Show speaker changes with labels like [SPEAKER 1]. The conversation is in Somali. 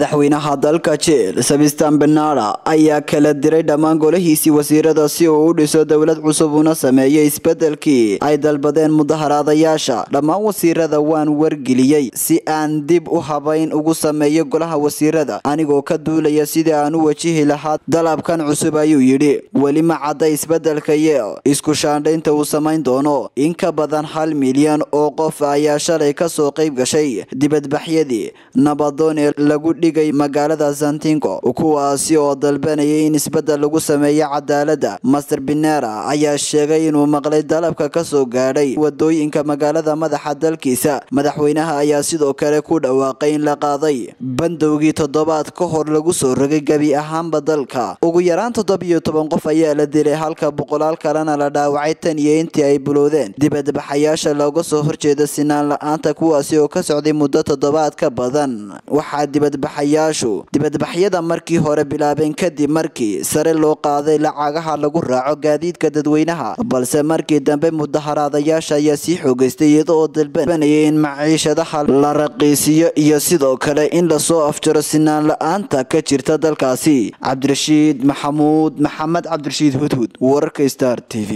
[SPEAKER 1] madaxweynaha dalka jeel sabistan benara ayaa kala diray dhammaan golahiisii wasiirada si uu u dhiso dowlad cusub una sameeyo isbedelkii ay dalbadeen mudaharaadayaasha. Dhammaan wasiirada waan wargeliyey si aan dib u habayn ugu sameeyo golaha wasiirada anigoo ka duulaya sidii aan u wajihi lahaa dalabkan cusub ayuu yidhi. Weli ma cadda isbeddelka iyo isku shaandhaynta uu samayn doono. In ka badan hal milyan oo qof ayaa shalay ka soo qayb gashay dibadbaxyadii nabadoon ee lagu dhigay magaalada santingo kuwaasi oo dalbanayay in isbeddel lagu sameeyo cadaalada master binera ayaa sheegay inuu maqlay dalabka ka soo gaadhay waddooyinka magaalada madaxa dalkiisa. Madaxweynaha ayaa sidoo kale ku dhawaaqay in la qaaday bandowgii toddobaad ka hor lagu soo rogay gebi ahaanba dalka. Ugu yaraan toddobiyo toban qof ayaa la dilay halka boqolaal kalena la dhaawacay tan iyo intii ay bulowdeen dibadbaxayaasha looga soo horjeeda sinaan la'aanta kuwaasi oo ka socday muddo toddobaad ka badan. Waxaa dibadbaxayaashu dibadbaxyada markii hore bilaabeen kadib markii sare loo qaaday lacagaha lagu raaco gaadiidka dadweynaha balse markii dambe mudaharaadayaasha ayaa sii xoogeystay iyada oo dalbanayay in maciishadaha la raqiisiyo iyo sidoo kale in la soo afjaro sinaan la'aanta ka jirta dalkaasi cabdirashiid maxamuud maxamed cabdirashiid hudhud wararka star t v